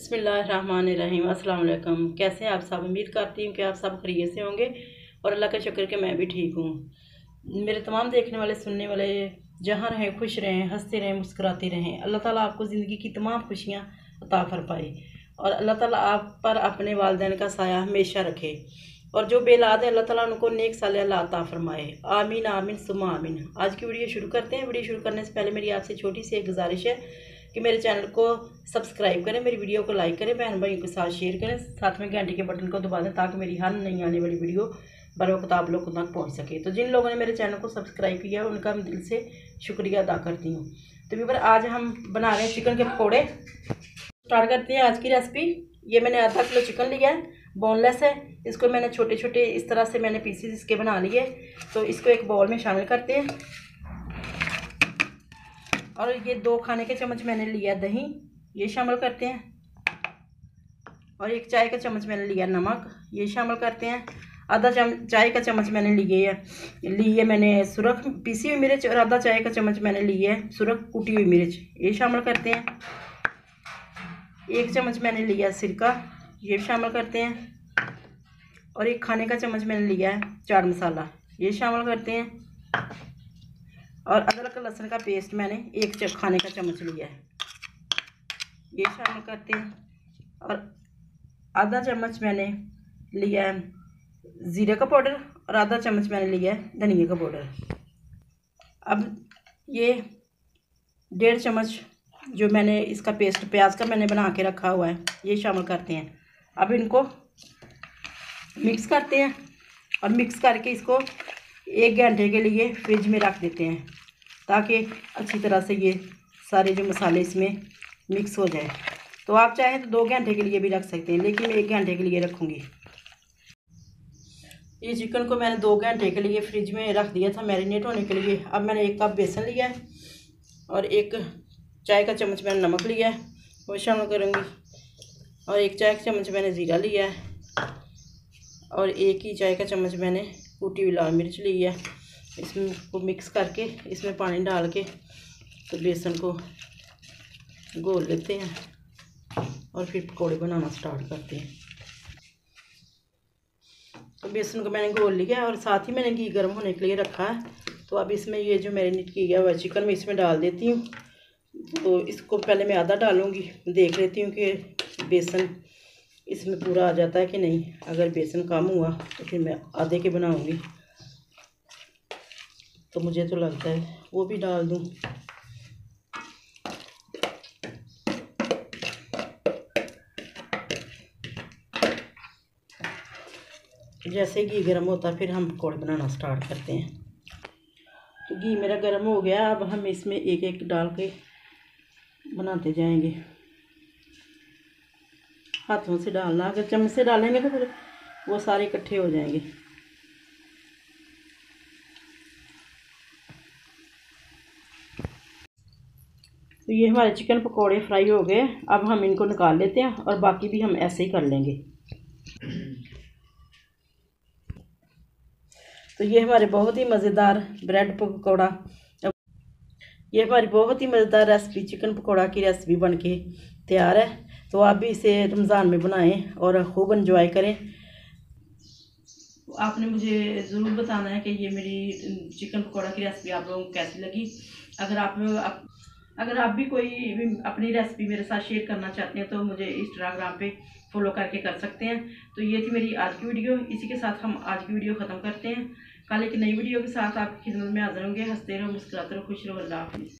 बसमीम अल्लाम कैसे हैं आप सब? उम्मीद करती हूँ कि आप सब खरीय से होंगे और अल्लाह का शुक्र कि मैं भी ठीक हूँ। मेरे तमाम देखने वाले, सुनने वाले जहाँ रहें, खुश रहें, हँसते रहें, मुस्कुराते रहें, अल्लाह ताला आपको ज़िंदगी की तमाम खुशियाँ अता फरमाए और अल्लाह ताला आप पर अपने वालदेन का साया हमेशा रखे और जो बेलाद है, अल्लाह ताला उनको नेक साल अता फरमाए। आमीन आमीन सुमा आमीन। आज की वीडियो शुरू करते हैं। वीडियो शुरू करने से पहले मेरी आपसे छोटी सी एक गुजारिश है कि मेरे चैनल को सब्सक्राइब करें, मेरी वीडियो को लाइक करें बहन भाइयों के साथ शेयर करें, साथ में घंटे के बटन को दबा दें ताकि मेरी हर नई आने वाली वीडियो बर वक्त आप लोग तक पहुँच सके। तो जिन लोगों ने मेरे चैनल को सब्सक्राइब किया है, उनका मैं दिल से शुक्रिया अदा करती हूँ। तो व्यूवर आज हम बना रहे हैं चिकन के पकौड़े। स्टार्ट करते हैं आज की रेसिपी। ये मैंने आधा किलो चिकन लिया है बोनलेस है। इसको मैंने छोटे छोटे इस तरह से मैंने पीसीस इसके बना लिए तो इसको एक बॉल में शामिल करते हैं। और ये दो खाने के चम्मच मैंने लिया दही, ये शामिल करते हैं। और एक चाय का चम्मच मैंने लिया नमक, ये शामिल करते हैं। आधा चाय का चम्मच मैंने लिए है ली है मैंने सुरख, पीसी हुई मिर्च और आधा चाय का चम्मच मैंने ली है सुरख, कुटी हुई मिर्च, ये शामिल करते हैं। एक चम्मच मैंने लिया सिरका, ये शामिल करते हैं। और एक खाने का चम्मच मैंने लिया है चाट मसाला, ये शामिल करते हैं। और अदरक लहसुन का पेस्ट मैंने एक चप खाने का चम्मच लिया है। ये शामिल करते हैं। और आधा चम्मच मैंने लिया है ज़ीरे का पाउडर और आधा चम्मच मैंने लिया है धनिया का पाउडर। अब ये डेढ़ चम्मच जो मैंने इसका पेस्ट प्याज का मैंने बना के रखा हुआ है, ये शामिल करते हैं। अब इनको मिक्स करते हैं और मिक्स करके इसको एक घंटे के लिए फ्रिज में रख देते हैं। ताकि अच्छी तरह से ये सारे जो मसाले इसमें मिक्स हो जाए। तो आप चाहें तो दो घंटे के लिए भी रख सकते हैं, लेकिन मैं एक घंटे के लिए रखूँगी। ये चिकन को मैंने दो घंटे के लिए फ्रिज में रख दिया था मैरिनेट होने के लिए। अब मैंने एक कप बेसन लिया है और एक चाय का चम्मच मैंने नमक लिया है वो शामिल करूँगी। और एक चाय का चम्मच मैंने ज़ीरा लिया है, और एक ही चाय का चम्मच मैंने कूटी हुई लाल मिर्च ली है। इसमें को मिक्स करके, इसमें पानी डाल के तो बेसन को घोल लेते हैं और फिर पकौड़े बनाना स्टार्ट करते हैं। तो बेसन को मैंने घोल लिया और साथ ही मैंने घी गर्म होने के लिए रखा है। तो अब इसमें ये जो मैरिनेट किया हुआ चिकन मैं इसमें डाल देती हूँ। तो इसको पहले मैं आधा डालूँगी, देख लेती हूँ कि बेसन इसमें पूरा आ जाता है कि नहीं। अगर बेसन कम हुआ तो फिर मैं आधे के बनाऊँगी। तो मुझे तो लगता है वो भी डाल दूँ। जैसे घी गर्म होता फिर हम पकौड़े बनाना स्टार्ट करते हैं। तो घी मेरा गर्म हो गया, अब हम इसमें एक एक डाल के बनाते जाएँगे। हाथों से डालना, अगर चम्मच से डालेंगे तो फिर वो सारे इकट्ठे हो जाएँगे। तो ये हमारे चिकन पकोड़े फ्राई हो गए। अब हम इनको निकाल लेते हैं और बाकी भी हम ऐसे ही कर लेंगे। तो ये हमारे बहुत ही मज़ेदार ब्रेड पकौड़ा। ये हमारी बहुत ही मज़ेदार रेसिपी चिकन पकौड़ा की रेसिपी बन के तैयार है। तो आप भी इसे रमज़ान में बनाएँ और ख़ूब इन्जॉय करें। आपने मुझे ज़रूर बताना है कि ये मेरी चिकन पकौड़ा की रेसिपी आप लोगों को कैसी लगी। अगर आप, आप अगर आप भी कोई भी अपनी रेसिपी मेरे साथ शेयर करना चाहते हैं तो मुझे इंस्टाग्राम पे फॉलो करके कर सकते हैं। तो ये थी मेरी आज की वीडियो इसी के साथ हम आज की वीडियो ख़त्म करते हैं। कल एक नई वीडियो के साथ आपकी खिदमत में हाजिर होंगे। हँसते रहो, मुस्कुराते रहो, खुश रहो। अल्लाह हाफिज़।